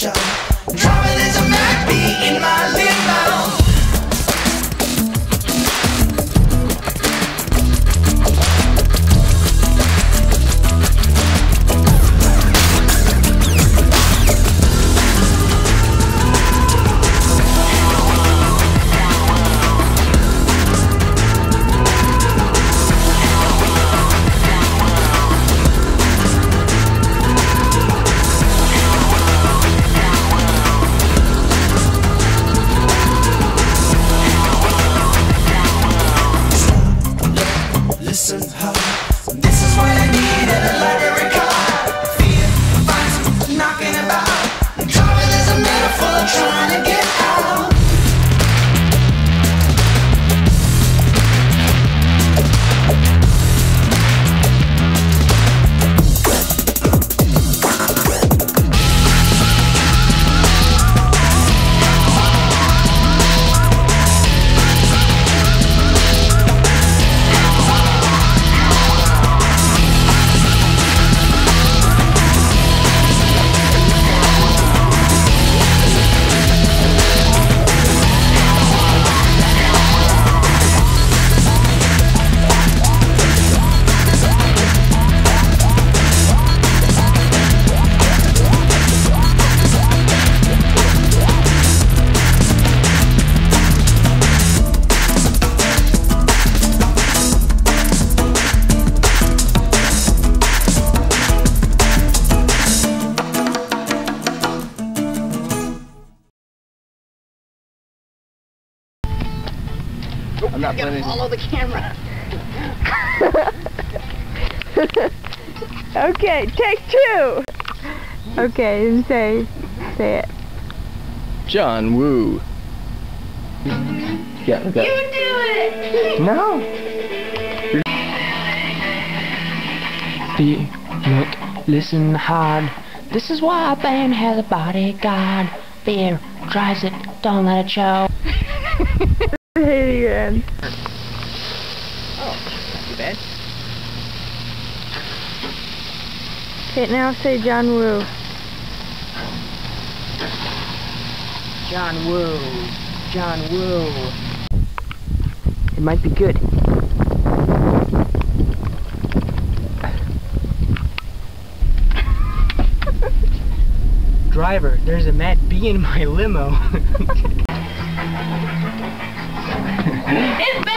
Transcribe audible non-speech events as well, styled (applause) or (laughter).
trust, Listen. how I'm not planning. Follow the camera. (laughs) Okay, take two. Okay, and say, say it. John Woo. Yeah, okay. You do it. No. Be, look, listen hard. This is why a band has a bodyguard. Fear drives it, don't let it show. Say it again. Too oh, bad. Okay, now say John Woo. John Woo, John Woo. It might be good. Driver, there's a mad bee in my limo. (laughs) It's